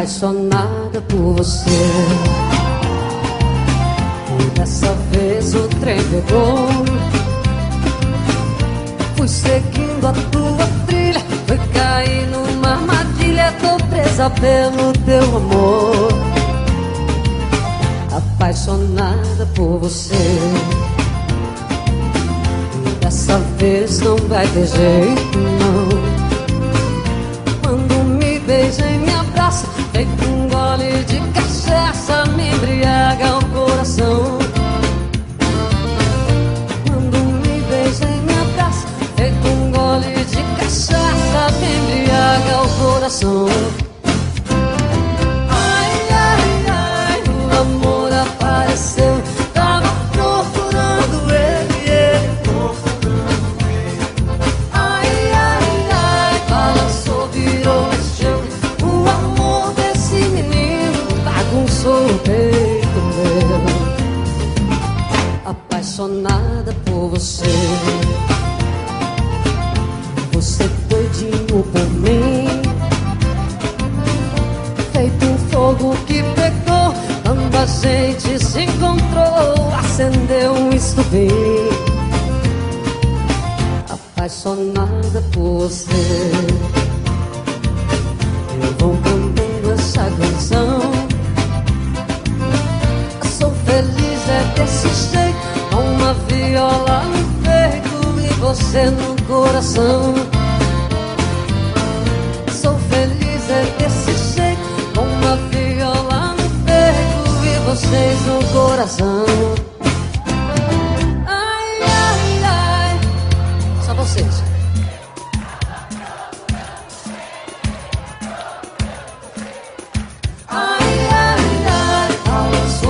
apaixonada por você. E dessa vez o trem pegou. Fui seguindo a tua trilha, fui cair numa armadilha. Tô presa pelo teu amor. Apaixonada por você. E dessa vez não vai ter jeito, não. Coração. Ai, ai, ai, o amor apareceu. Tava procurando ele, ele procurando ele. Ai, ai, ai, balançou, virou, mexeu. O amor desse menino bagunçou o peito meu. Apaixonada por você. Você doidinho por mim. A gente se encontrou, acendeu um estupim apaixonada por você. Eu vou cantando essa canção. Sou feliz é desse jeito, com uma viola no peito e você no coração. vocês no coração. Ai, ai, ai. Só vocês. Ai, ai, ai.